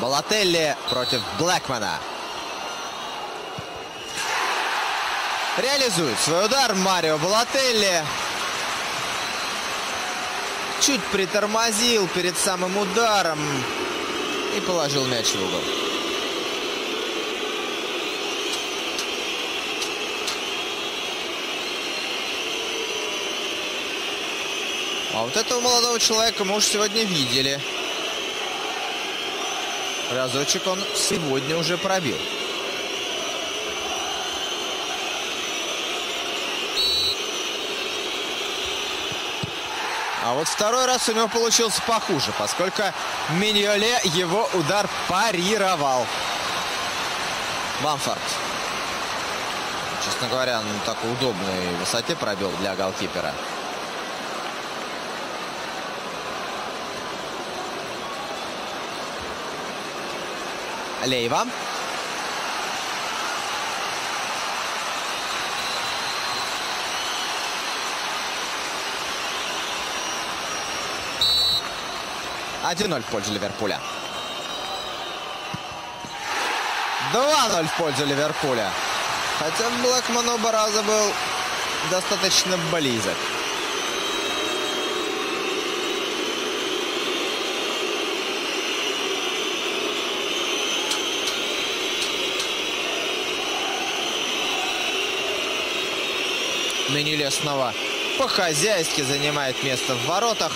Балателли против Блэкмана. Реализует свой удар Марио Балателли. Чуть притормозил перед самым ударом и положил мяч в угол. А вот этого молодого человека мы уж сегодня видели. Разочек он сегодня уже пробил. А вот второй раз у него получился похуже, поскольку Миньоле его удар парировал. Бамфорд. Честно говоря, на такой удобной высоте пробил для голкипера. Лейва. Один ноль в пользу Ливерпуля. 2-0 в пользу Ливерпуля. Хотя Блэкман оба раза был достаточно близок. Менюле снова по-хозяйски занимает место в воротах.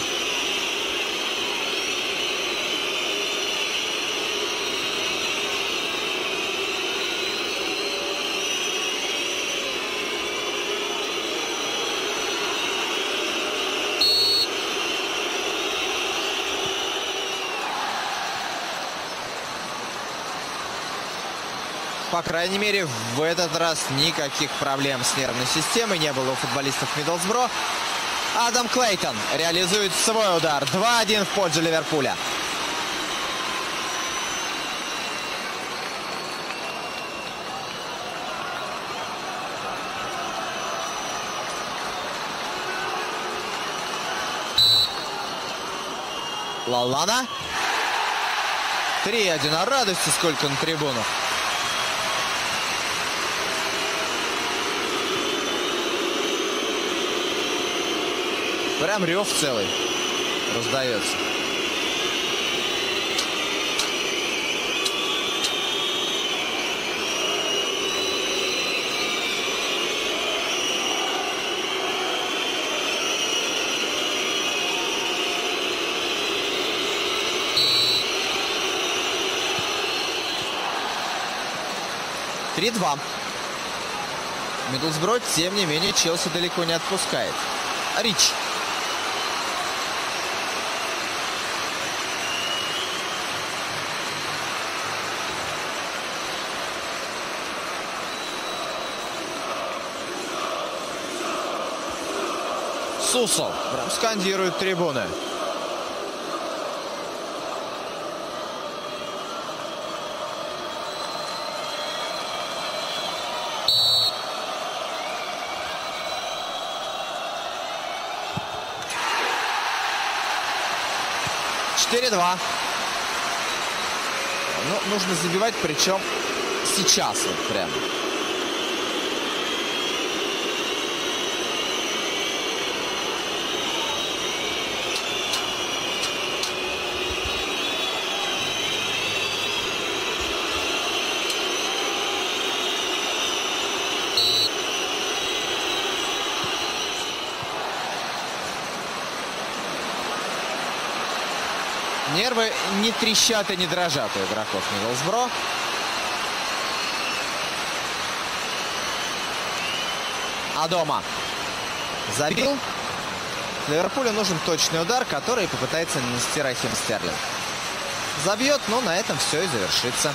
По крайней мере, в этот раз никаких проблем с нервной системой не было у футболистов Миддлсбро. Адам Клейтон реализует свой удар. 2-1 в пользу Ливерпуля. Лалана. 3-1. А радости сколько на трибунах. Прям рев целый раздается. Три-два. Миддлсбро, тем не менее, Челси далеко не отпускает. Рич. Сусов. Скандируют трибуны. Четыре-два. Ну, нужно забивать, причем сейчас вот прямо. Нервы не трещат и не дрожат у игроков Миддлсбро. А дома забил. Ливерпулю нужен точный удар, который попытается нанести Рахим Стерлинг. Забьет, но на этом все и завершится.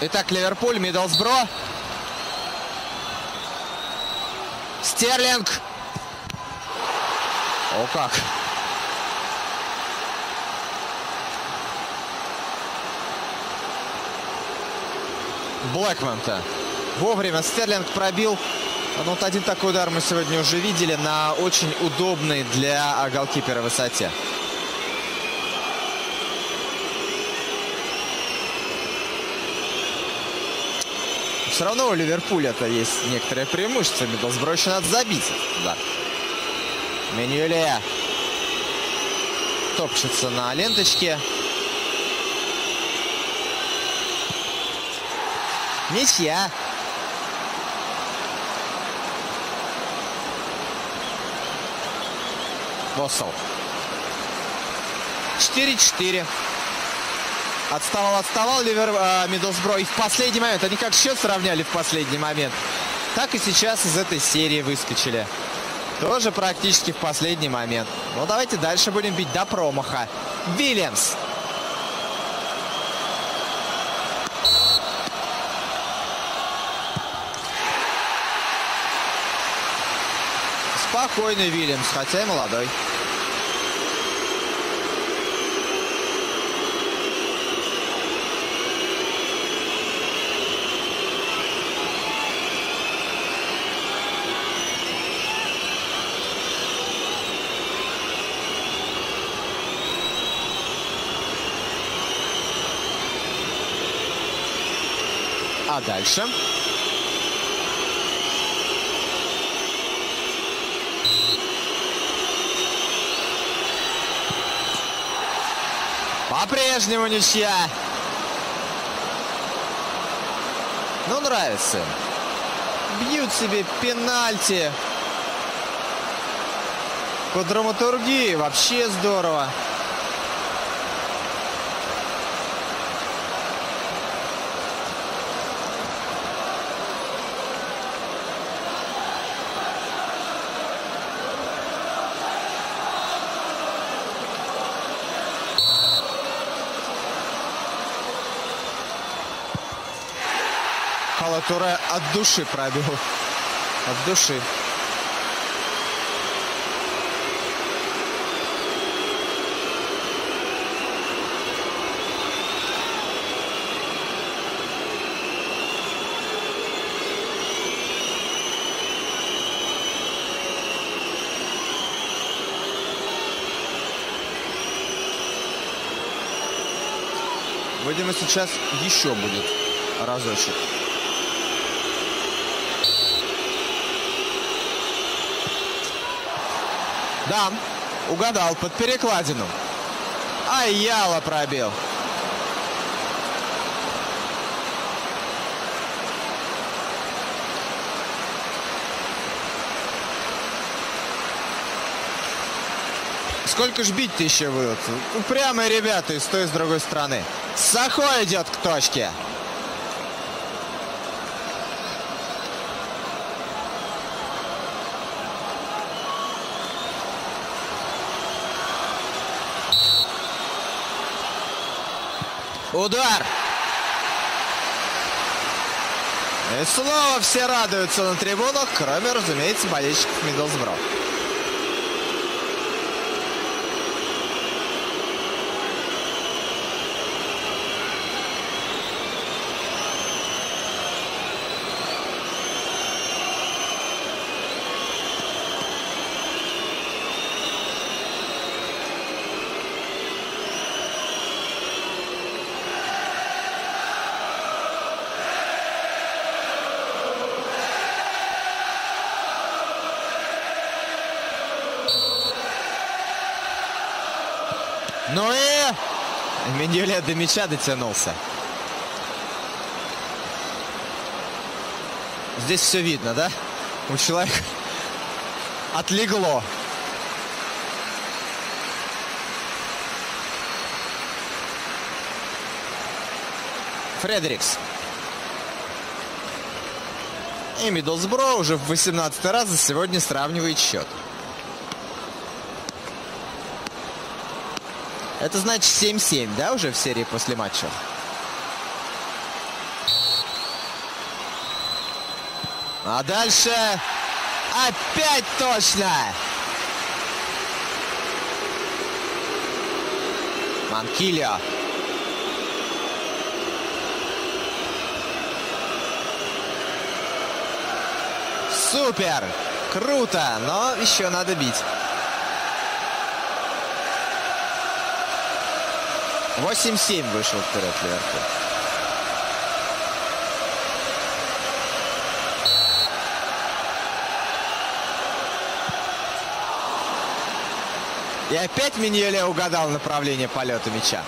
Итак, Ливерпуль, Миддлсбро. Стерлинг. О как. Блэкман-то. Вовремя Стерлинг пробил Ну, вот один такой удар мы сегодня уже видели на очень удобной для голкипера высоте. Все равно у Ливерпуля-то есть некоторое преимущество. Миддлсбро еще надо забить. Да. Менюэлия топчется на ленточке. Ничья. Боссел. 4-4. Отставал, отставал Ливер, э, Миддлсбро. И в последний момент, они как счет сравняли в последний момент, так и сейчас из этой серии выскочили. Тоже практически в последний момент. Ну, давайте дальше будем бить до промаха. Вильямс. Спокойный Вильямс, хотя и молодой. Дальше? По-прежнему ничья. Ну, нравится. Бьют себе пенальти. По драматургии вообще здорово. Туре от души пробил. От души. Видимо, сейчас еще будет разочек. Да, угадал, под перекладину. Ай, Яла пробил. Сколько ж бить-то еще будут? Упрямые ребята и с той, и с другой стороны. Сахо идет к точке. Удар. И снова все радуются на трибунах, кроме, разумеется, болельщиков Миддлсбро. Ну и Менделе до мяча дотянулся. Здесь все видно, да? У человека отлегло. Фредерикс. И Миддлсбро уже в 18 раз за сегодня сравнивает счет. Это значит 7-7, да, уже в серии после матча? А дальше опять точно! Манкилио. Супер! Круто, но еще надо бить. 8-7 вышел вперед Ливерпуль. И опять Миньоле угадал направление полета мяча.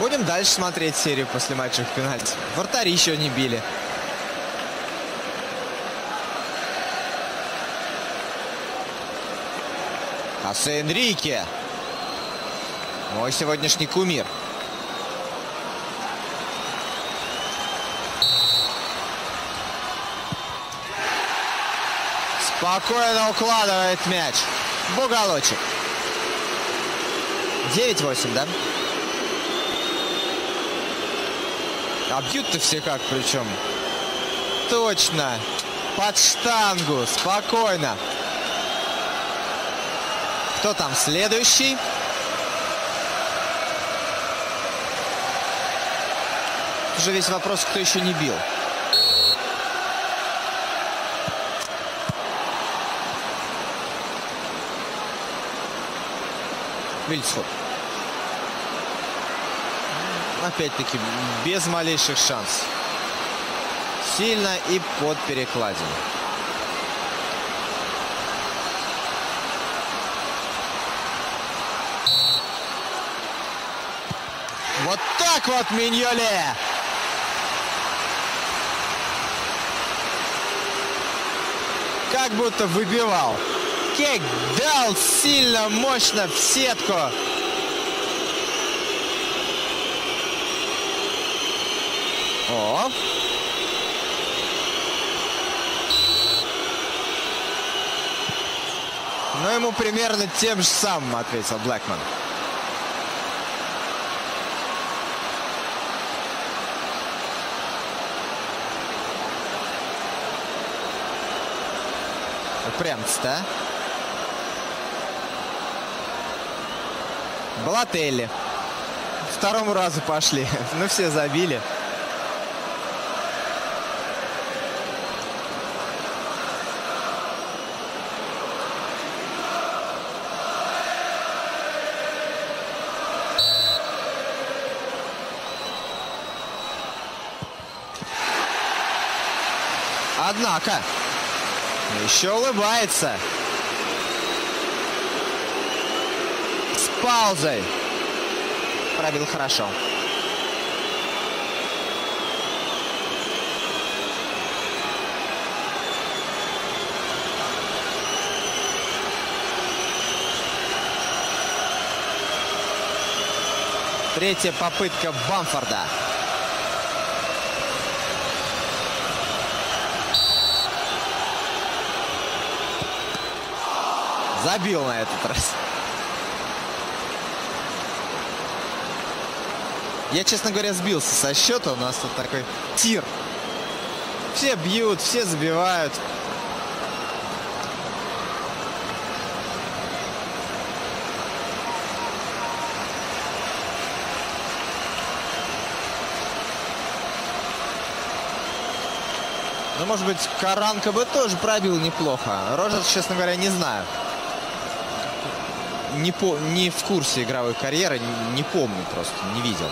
Будем дальше смотреть серию после матча в пенальти. Вратари еще не били. Хосе Энрике. Мой сегодняшний кумир. Спокойно укладывает мяч. В уголочек. 9-8, да? А бьют-то все как причем. Точно. Под штангу. Спокойно. Кто там следующий? Уже весь вопрос, кто еще не бил. Вильцфуд. Опять-таки, без малейших шансов. Сильно и под перекладину. Вот так вот Миньоле. Как будто выбивал. Кек дал сильно, мощно в сетку. О. Но ему примерно тем же самым ответил Блэкман. Да? Балателли. Второму разу пошли. Ну, все забили. Однако, еще улыбается. С паузой. Пробил хорошо. Третья попытка Бамфорда. Забил на этот раз. Я, честно говоря, сбился со счета. У нас тут такой тир. Все бьют, все забивают. Ну, может быть, Каранка бы тоже пробил неплохо. Рожерс, честно говоря, не знаю. Не, по, не в курсе игровой карьеры, не, не помню просто, не видел.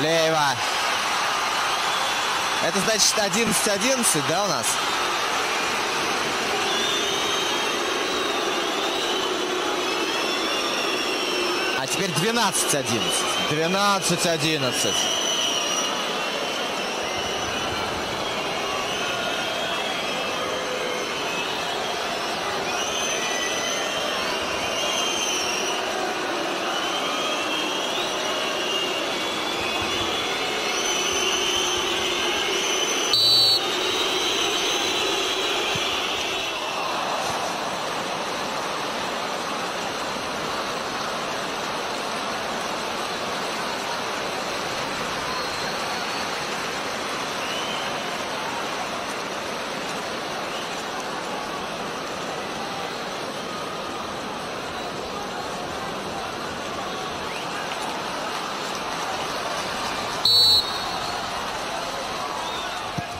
Леева. Это значит 11-11, да, у нас? Теперь 12-11. 12-11.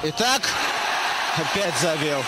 Итак, опять забил.